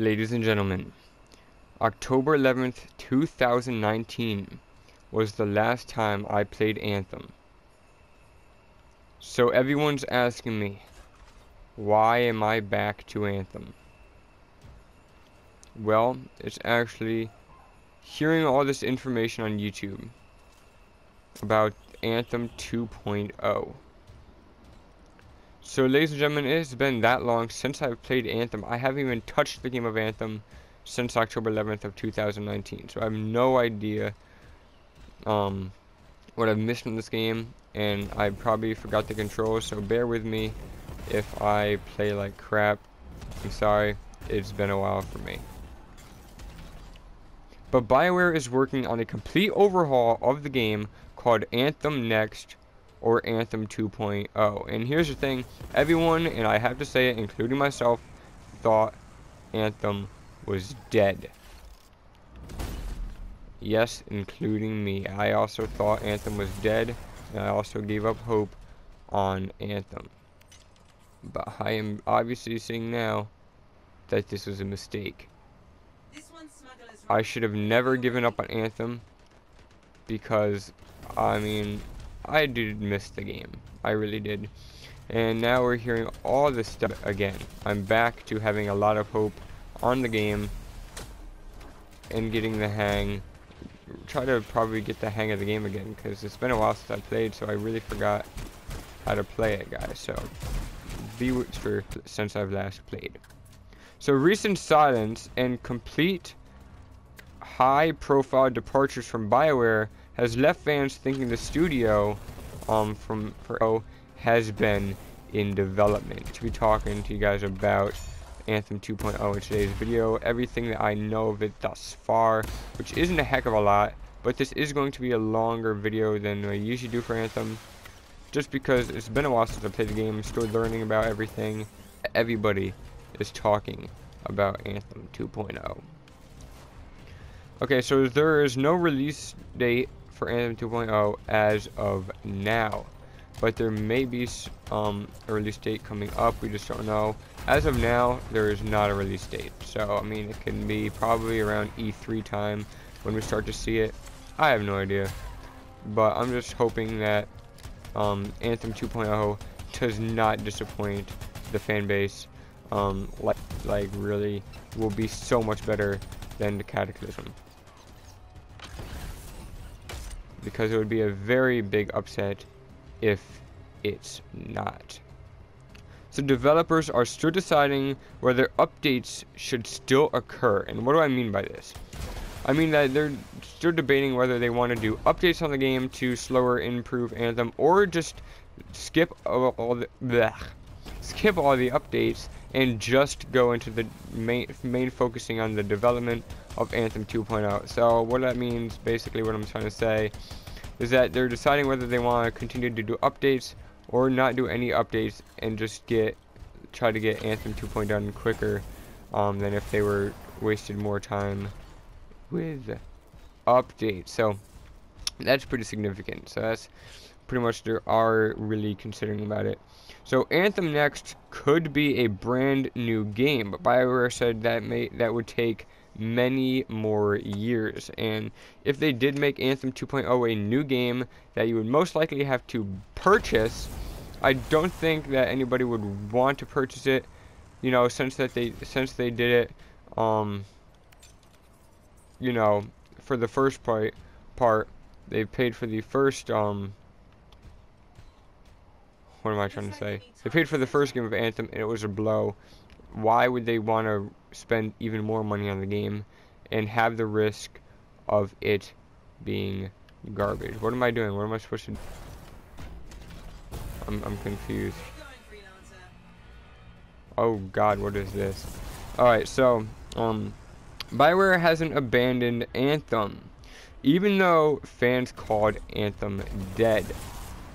Ladies and gentlemen, October 11th, 2019 was the last time I played Anthem. So everyone's asking me, why am I back to Anthem? Well, it's actually hearing all this information on YouTube about Anthem 2.0. So ladies and gentlemen, it has been that long since I've played Anthem. I haven't even touched the game of Anthem since October 11th of 2019. So I have no idea um, what I've missed in this game. And I probably forgot the controls, so bear with me if I play like crap. I'm sorry, it's been a while for me. But BioWare is working on a complete overhaul of the game called Anthem Next or Anthem 2.0. And here's the thing, everyone, and I have to say it, including myself, thought Anthem was dead. Yes, including me. I also thought Anthem was dead, and I also gave up hope on Anthem. But I am obviously seeing now that this was a mistake. I should have never given up on Anthem because, I mean, I did miss the game. I really did. And now we're hearing all this stuff again. I'm back to having a lot of hope on the game and getting the hang. Try to probably get the hang of the game again because it's been a while since I played, so I really forgot how to play it, guys. So be for since I've last played. So recent silence and complete high-profile departures from BioWare has left fans thinking the studio um, from for O has been in development. To be talking to you guys about Anthem 2.0 in today's video, everything that I know of it thus far, which isn't a heck of a lot, but this is going to be a longer video than I usually do for Anthem, just because it's been a while since I played the game, I'm still learning about everything. Everybody is talking about Anthem 2.0. Okay, so there is no release date for Anthem 2.0 as of now. But there may be um, a release date coming up, we just don't know. As of now, there is not a release date. So, I mean, it can be probably around E3 time when we start to see it. I have no idea. But I'm just hoping that um, Anthem 2.0 does not disappoint the fan base. Um, like, like, really, will be so much better than the Cataclysm because it would be a very big upset if it's not. So developers are still deciding whether updates should still occur. And what do I mean by this? I mean that they're still debating whether they want to do updates on the game to slower improve Anthem or just skip all, the blech, skip all the updates and just go into the main main focusing on the development of Anthem 2.0. So what that means, basically what I'm trying to say, is that they're deciding whether they want to continue to do updates or not do any updates and just get try to get Anthem 2.0 done quicker um, than if they were wasted more time with updates. So that's pretty significant. So that's pretty much there are really considering about it. So Anthem Next could be a brand new game, but BioWare said that may that would take many more years. And if they did make Anthem 2.0 a new game that you would most likely have to purchase, I don't think that anybody would want to purchase it. You know, since that they since they did it, um, you know, for the first part, part they paid for the first um. What am I trying to say? They paid for the first game of Anthem, and it was a blow why would they want to spend even more money on the game and have the risk of it being garbage? What am I doing? What am I supposed to do? I'm, I'm confused. Oh god, what is this? Alright, so, um, Bioware hasn't abandoned Anthem. Even though fans called Anthem dead,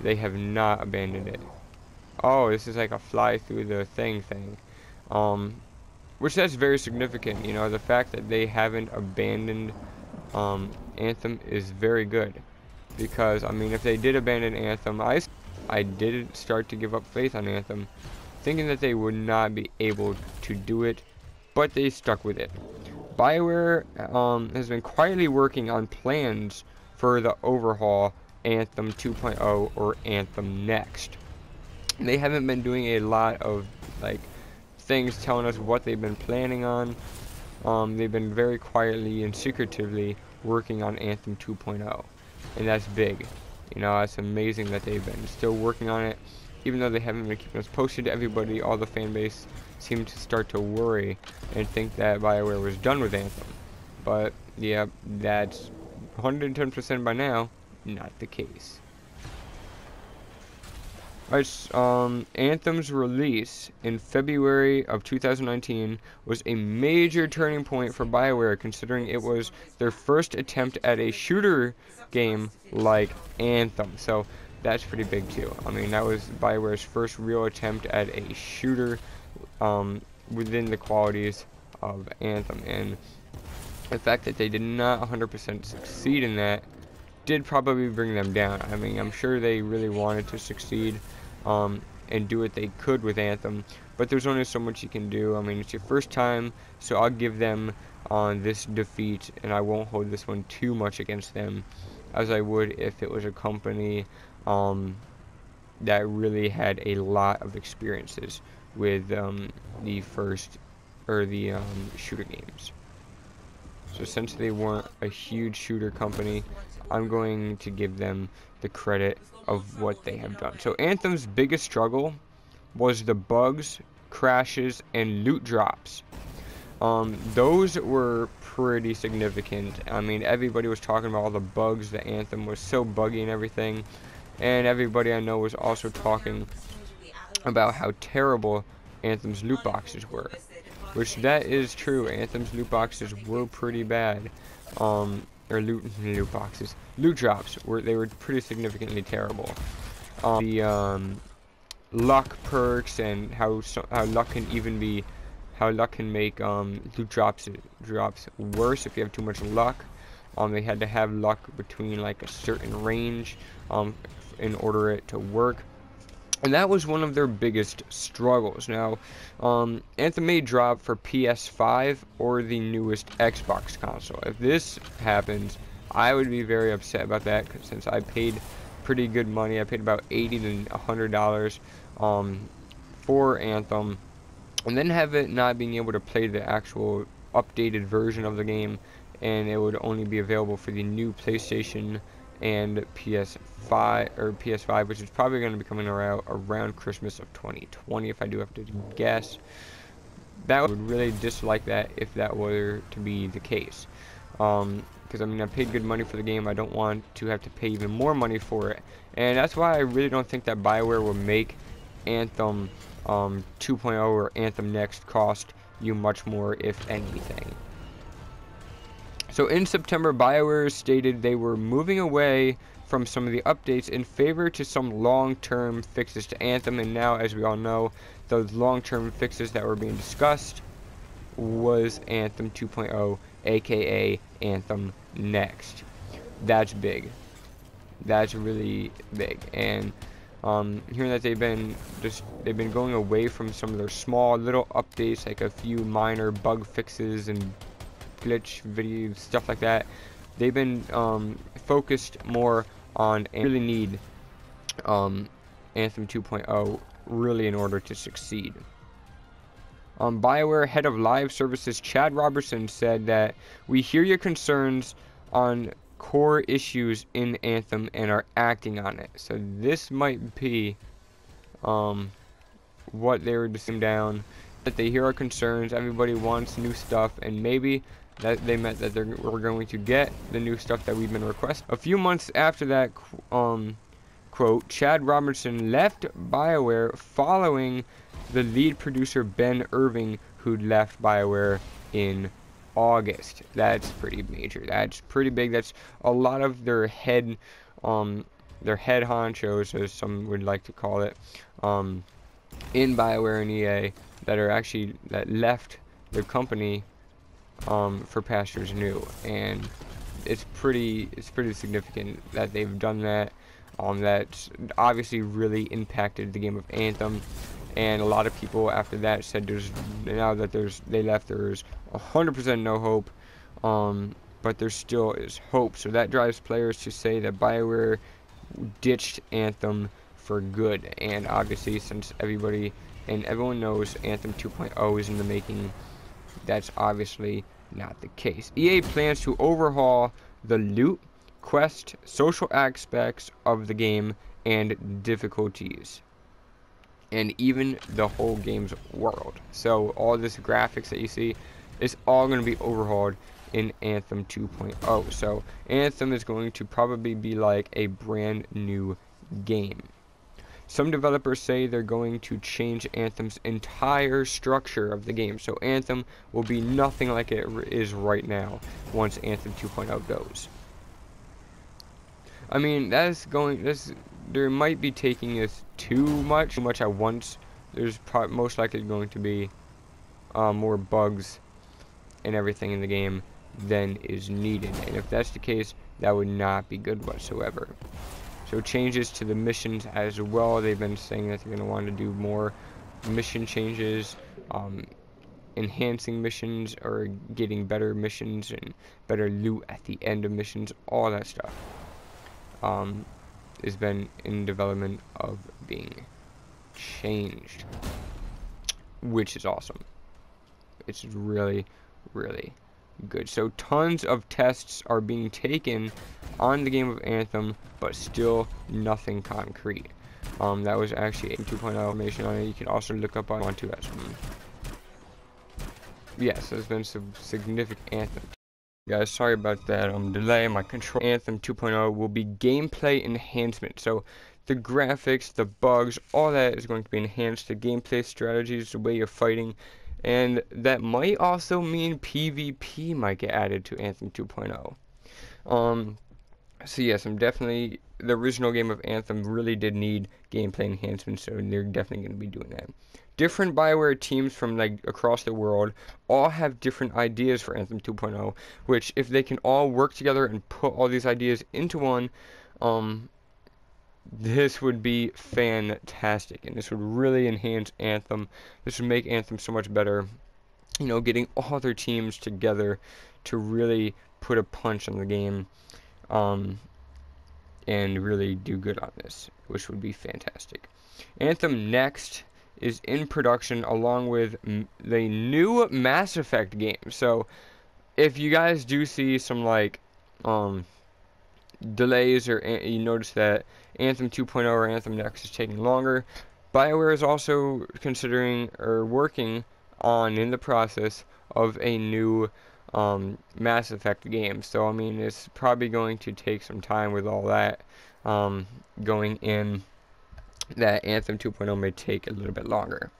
they have not abandoned it. Oh, this is like a fly through the thing thing. Um, which that's very significant. You know, the fact that they haven't abandoned um, Anthem is very good. Because, I mean, if they did abandon Anthem, I, I did start to give up faith on Anthem, thinking that they would not be able to do it but they stuck with it. BioWare um, has been quietly working on plans for the overhaul Anthem 2.0 or Anthem Next. They haven't been doing a lot of like things telling us what they've been planning on. Um, they've been very quietly and secretively working on Anthem 2.0, and that's big. You know, it's amazing that they've been still working on it, even though they haven't been keeping us posted. To everybody, all the fan base, seemed to start to worry and think that BioWare was done with Anthem. But yeah, that's 110% by now not the case. Um, Anthem's release in February of 2019 was a major turning point for BioWare considering it was their first attempt at a shooter game like Anthem. So that's pretty big too. I mean, that was BioWare's first real attempt at a shooter um, within the qualities of Anthem. And the fact that they did not 100% succeed in that did probably bring them down. I mean, I'm sure they really wanted to succeed um, and do what they could with Anthem, but there's only so much you can do. I mean, it's your first time, so I'll give them on this defeat, and I won't hold this one too much against them as I would if it was a company um, that really had a lot of experiences with um, the first or the um, shooter games. So since they weren't a huge shooter company, I'm going to give them the credit of what they have done. So Anthem's biggest struggle was the bugs, crashes, and loot drops. Um, those were pretty significant. I mean, everybody was talking about all the bugs. The Anthem was so buggy and everything. And everybody I know was also talking about how terrible Anthem's loot boxes were. Which that is true. Anthem's loot boxes were pretty bad. Um, or loot loot boxes, loot drops were they were pretty significantly terrible. Um, the um, luck perks and how how luck can even be how luck can make um, loot drops drops worse if you have too much luck. Um, they had to have luck between like a certain range um, in order it to work. And that was one of their biggest struggles. Now, um, Anthem may drop for PS5 or the newest Xbox console. If this happens, I would be very upset about that since I paid pretty good money. I paid about 80 to 100 dollars um, for Anthem, and then have it not being able to play the actual updated version of the game, and it would only be available for the new PlayStation and PS5 or PS5, which is probably going to be coming around around Christmas of 2020, if I do have to guess. That would really dislike that if that were to be the case. Um, because I mean I paid good money for the game. I don't want to have to pay even more money for it, and that's why I really don't think that Bioware will make Anthem um, 2.0 or Anthem Next cost you much more, if anything. So in September, BioWare stated they were moving away from some of the updates in favor to some long-term fixes to Anthem, and now, as we all know, those long-term fixes that were being discussed was Anthem 2.0, aka Anthem Next. That's big. That's really big, and um, hearing that they've been just they've been going away from some of their small little updates, like a few minor bug fixes and glitch videos, stuff like that. They've been um, focused more on and really need um, Anthem 2.0 really in order to succeed. Um, BioWare head of live services Chad Robertson said that we hear your concerns on core issues in Anthem and are acting on it. So this might be um, what they were just down. That they hear our concerns. Everybody wants new stuff, and maybe that they meant that we're going to get the new stuff that we've been requesting. A few months after that um, quote, Chad Robertson left BioWare following the lead producer Ben Irving, who'd left BioWare in August. That's pretty major. That's pretty big. That's a lot of their head, um, their head honchos, as some would like to call it, um, in BioWare and EA that are actually that left their company um, for pastures new, and it's pretty it's pretty significant that they've done that. Um, that's obviously really impacted the game of Anthem, and a lot of people after that said there's now that there's they left there's 100% no hope um, but there still is hope. So that drives players to say that bioware ditched anthem for good. And obviously since everybody and everyone knows anthem 2.0 is in the making that's obviously not the case ea plans to overhaul the loot quest social aspects of the game and difficulties and even the whole game's world. So all this graphics that you see is all going to be overhauled in Anthem 2.0. So Anthem is going to probably be like a brand new game. Some developers say they're going to change Anthem's entire structure of the game. So Anthem will be nothing like it is right now once Anthem 2.0 goes. I mean, that's going, this there might be taking this too much, too much at once. There's most likely going to be uh, more bugs and everything in the game than is needed. And if that's the case, that would not be good whatsoever. So changes to the missions as well. They've been saying that they're going to want to do more mission changes, um, enhancing missions or getting better missions and better loot at the end of missions, all that stuff. Um, has been in development of being changed, which is awesome. It's really, really good. So tons of tests are being taken on the game of Anthem, but still nothing concrete. Um, that was actually a 2.0 information on it. You can also look up on 1.2 as well. Yes, there's been some significant Anthem Guys, sorry about that um, delay. My Control Anthem 2.0 will be gameplay enhancement. So the graphics, the bugs, all that is going to be enhanced. The gameplay strategies, the way you're fighting, and that might also mean PvP might get added to Anthem 2.0. Um, so yes, I'm definitely the original game of Anthem really did need gameplay enhancements, so they're definitely going to be doing that different Bioware teams from like across the world all have different ideas for Anthem 2.0, which if they can all work together and put all these ideas into one, um, this would be fantastic, and this would really enhance Anthem. This would make Anthem so much better. You know, getting all their teams together to really put a punch on the game, um, and really do good on this, which would be fantastic. Anthem next is in production along with the new Mass Effect game. So if you guys do see some like um, delays or you notice that Anthem 2.0 or Anthem Next is taking longer, BioWare is also considering or working on in the process of a new um, Mass Effect game. So I mean, it's probably going to take some time with all that um, going in that Anthem 2.0 may take a little bit longer.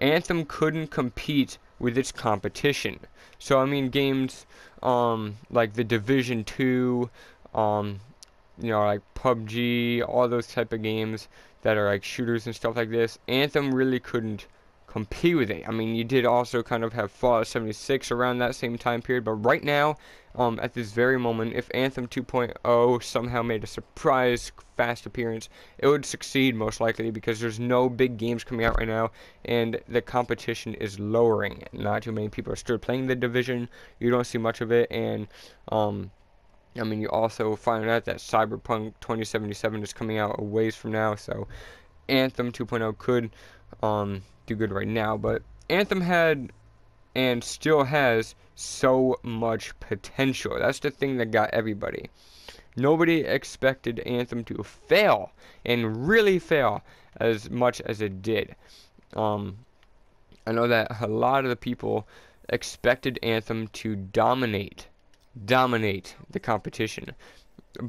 Anthem couldn't compete with its competition. So I mean games um, like the Division 2, um, you know, like PUBG, all those type of games that are like shooters and stuff like this. Anthem really couldn't compete with it. I mean, you did also kind of have Fallout 76 around that same time period, but right now, um, at this very moment, if Anthem 2.0 somehow made a surprise fast appearance, it would succeed most likely because there's no big games coming out right now, and the competition is lowering. Not too many people are still playing the division. You don't see much of it, and um, I mean, you also find out that Cyberpunk 2077 is coming out a ways from now, so Anthem 2.0 could um, do good right now, but Anthem had and still has so much potential. That's the thing that got everybody. Nobody expected Anthem to fail and really fail as much as it did. Um, I know that a lot of the people expected Anthem to dominate, dominate the competition.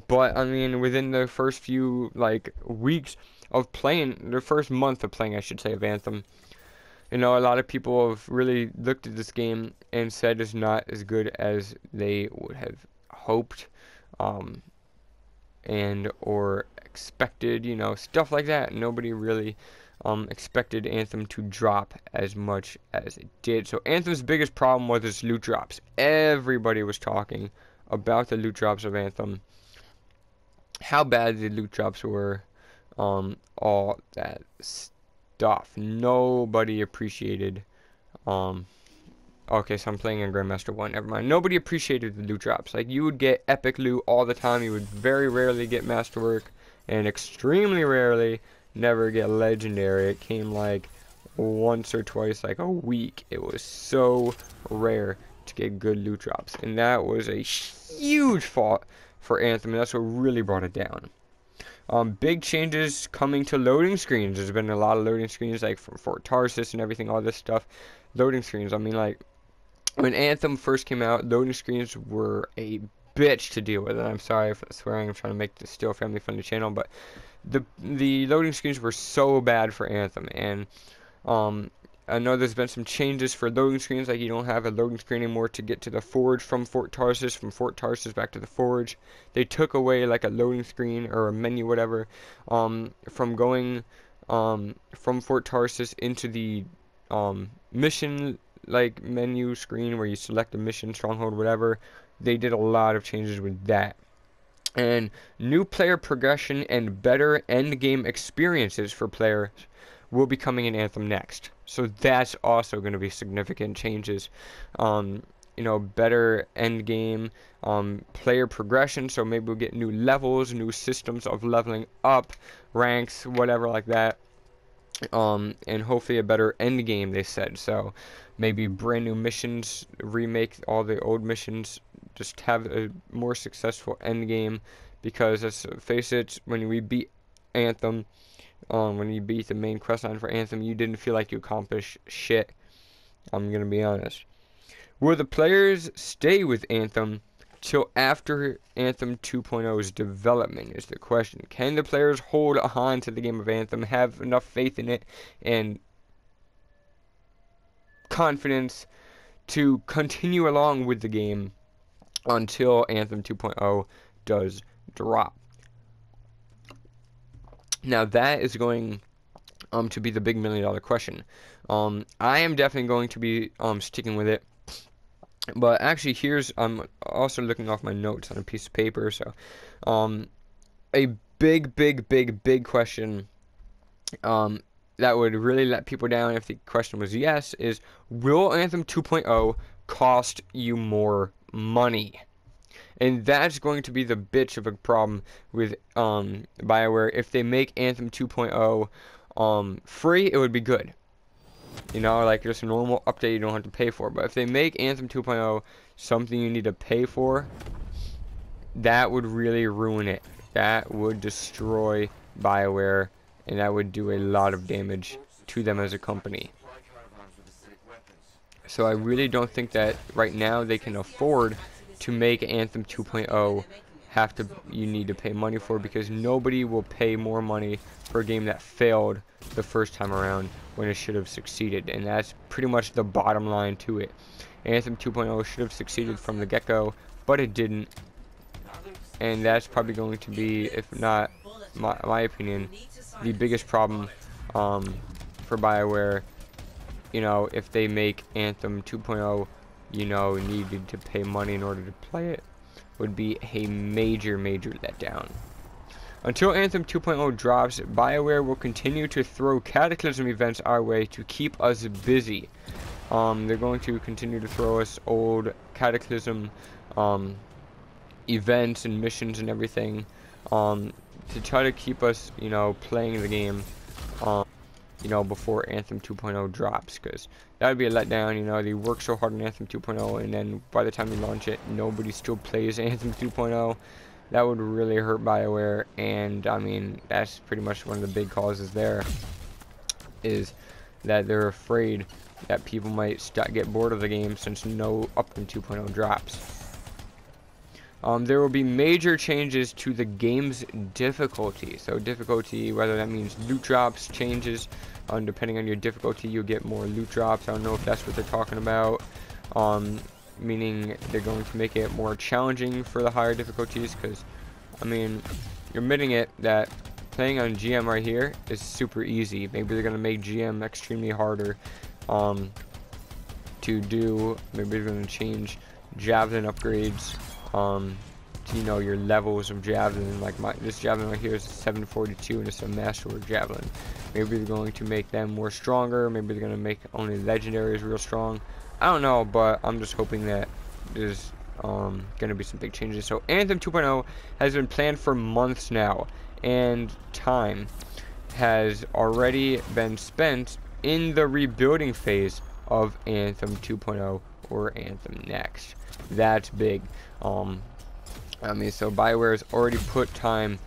But I mean, within the first few like weeks of playing, the first month of playing, I should say, of Anthem, you know, a lot of people have really looked at this game and said it's not as good as they would have hoped, um, and or expected. You know, stuff like that. Nobody really um, expected Anthem to drop as much as it did. So Anthem's biggest problem was its loot drops. Everybody was talking about the loot drops of Anthem, how bad the loot drops were, um, all that stuff. Nobody appreciated. Um, okay, so I'm playing in Grandmaster 1. Never mind. Nobody appreciated the loot drops. Like, you would get epic loot all the time. You would very rarely get masterwork. And extremely rarely never get legendary. It came like once or twice, like a week. It was so rare to get good loot drops. And that was a huge fault for Anthem. And that's what really brought it down. Um, big changes coming to loading screens. There's been a lot of loading screens, like from Fort Tarsis and everything, all this stuff. Loading screens. I mean, like when Anthem first came out, loading screens were a bitch to deal with. And I'm sorry for swearing. I'm trying to make this still family friendly channel, but the the loading screens were so bad for Anthem, and um, I know there's been some changes for loading screens, like you don't have a loading screen anymore to get to the forge from Fort Tarsis, from Fort Tarsis back to the forge. They took away like a loading screen or a menu, whatever, um, from going um, from Fort Tarsis into the um, mission like menu screen where you select a mission, stronghold, whatever. They did a lot of changes with that. And new player progression and better end game experiences for players will be coming in Anthem next. So that's also going to be significant changes. Um, you know, better end game, um, player progression. So maybe we'll get new levels, new systems of leveling up, ranks, whatever like that. Um, and hopefully a better end game. They said so. Maybe brand new missions, remake all the old missions, just have a more successful end game. Because let's face it, when we beat Anthem, um, when you beat the main quest line for Anthem, you didn't feel like you accomplished shit. I'm gonna be honest. Will the players stay with Anthem till after Anthem 2.0's development is the question. Can the players hold on to the game of Anthem, have enough faith in it, and confidence to continue along with the game until Anthem 2.0 does drop? Now that is going um, to be the big million dollar question. Um, I am definitely going to be um, sticking with it. But actually, here's I'm also looking off my notes on a piece of paper. So, um, a big, big, big, big question um, that would really let people down if the question was yes is will Anthem 2.0 cost you more money? and that's going to be the bitch of a problem with um, Bioware. If they make Anthem 2.0 um, free, it would be good. You know, like just a normal update you don't have to pay for. But if they make Anthem 2.0 something you need to pay for, that would really ruin it. That would destroy Bioware, and that would do a lot of damage to them as a company. So I really don't think that right now they can afford to make Anthem 2.0 have to you need to pay money for because nobody will pay more money for a game that failed the first time around when it should have succeeded and that's pretty much the bottom line to it. Anthem 2.0 should have succeeded from the get-go but it didn't. And that's probably going to be if not my, my opinion the biggest problem um, for Bioware. You know if they make Anthem 2.0 you know, needed to pay money in order to play it would be a major, major letdown. Until Anthem 2.0 drops, BioWare will continue to throw Cataclysm events our way to keep us busy. Um, they're going to continue to throw us old Cataclysm um, events and missions and everything um, to try to keep us, you know, playing the game. Um, you know, before Anthem 2.0 drops, because that would be a letdown, you know, they work so hard on Anthem 2.0, and then by the time they launch it, nobody still plays Anthem 2.0. That would really hurt BioWare, and, I mean, that's pretty much one of the big causes there, is that they're afraid that people might get bored of the game since no Upton 2.0 drops. Um, there will be major changes to the game's difficulty. So difficulty, whether that means loot drops, changes, um, depending on your difficulty, you'll get more loot drops. I don't know if that's what they're talking about. Um, meaning they're going to make it more challenging for the higher difficulties because, I mean, you're admitting it that playing on GM right here is super easy. Maybe they're going to make GM extremely harder um, to do. Maybe they're going to change Javelin upgrades um, you know your levels of javelin. Like my this javelin right here is a 742 and it's a masterwork javelin. Maybe they're going to make them more stronger. Maybe they're going to make only legendaries real strong. I don't know, but I'm just hoping that there's um, going to be some big changes. So Anthem 2.0 has been planned for months now, and time has already been spent in the rebuilding phase of Anthem 2.0 or Anthem Next. That's big. Um, I mean, so Bioware has already put time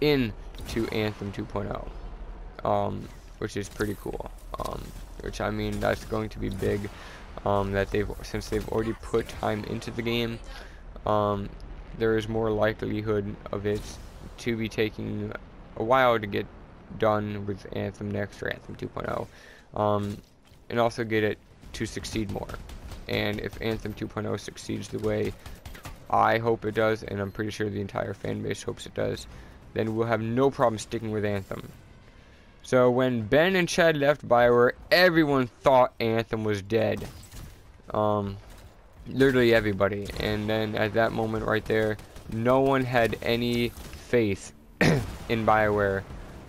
into Anthem 2.0, um, which is pretty cool. Um, which I mean, that's going to be big. Um, that they've since they've already put time into the game, um, there is more likelihood of it to be taking a while to get done with Anthem Next or Anthem 2.0, um, and also get it to succeed more. And if Anthem 2.0 succeeds the way I hope it does, and I'm pretty sure the entire fan base hopes it does, then we'll have no problem sticking with Anthem. So when Ben and Chad left Bioware, everyone thought Anthem was dead. Um, literally everybody. And then at that moment right there, no one had any faith in Bioware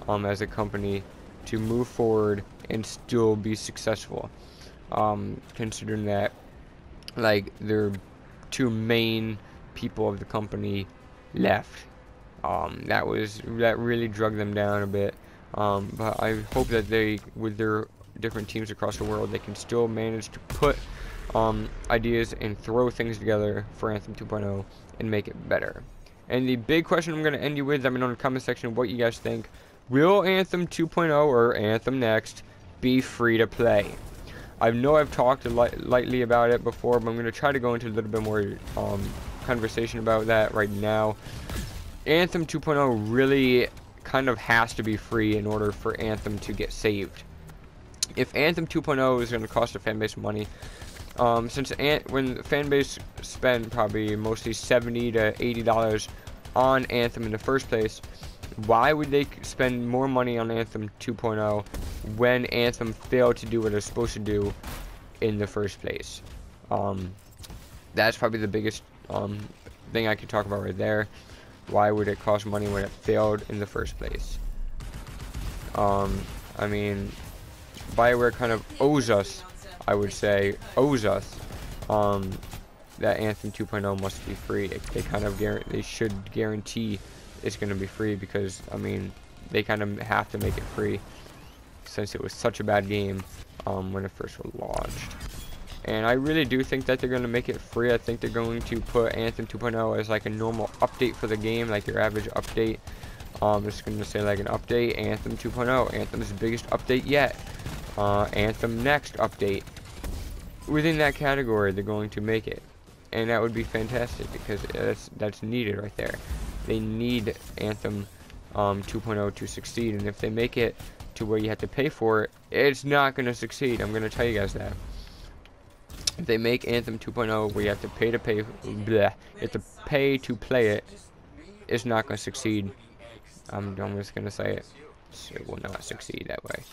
um, as a company to move forward and still be successful. Um, considering that, like, their two main people of the company left. Um, that was that really drug them down a bit. Um, but I hope that they, with their different teams across the world, they can still manage to put um, ideas and throw things together for Anthem 2.0 and make it better. And the big question I'm going to end you with, let me know in the comment section what you guys think. Will Anthem 2.0 or Anthem Next be free to play? I know I've talked li lightly about it before, but I'm going to try to go into a little bit more um, conversation about that right now. Anthem 2.0 really kind of has to be free in order for Anthem to get saved. If Anthem 2.0 is going to cost a fanbase money, um, since when the fan base spend probably mostly 70 to 80 dollars on Anthem in the first place, why would they spend more money on Anthem 2.0 when Anthem failed to do what it's supposed to do in the first place? Um, that's probably the biggest um, thing I could talk about right there. Why would it cost money when it failed in the first place? Um, I mean, Bioware kind of owes us I would say, owes us um, that Anthem 2.0 must be free. They kind of they should guarantee it's going to be free because I mean they kind of have to make it free since it was such a bad game um, when it first was launched. And I really do think that they're going to make it free. I think they're going to put Anthem 2.0 as like a normal update for the game, like your average update. Um, it's going to say like an update, Anthem 2.0, Anthem's biggest update yet. Uh, Anthem next update, within that category, they're going to make it. And that would be fantastic because that's that's needed right there. They need Anthem um, 2.0 to succeed, and if they make it to where you have to pay for it, it's not going to succeed. I'm going to tell you guys that. If they make Anthem 2.0 where you have to pay to pay, bleh, you have to pay to play it, it's not going to succeed. I'm, I'm just going to say it. It will not succeed that way.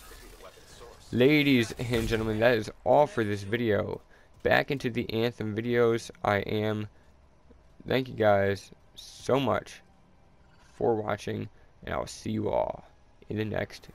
Ladies and gentlemen, that is all for this video. Back into the Anthem videos I am. Thank you guys so much for watching, and I'll see you all in the next.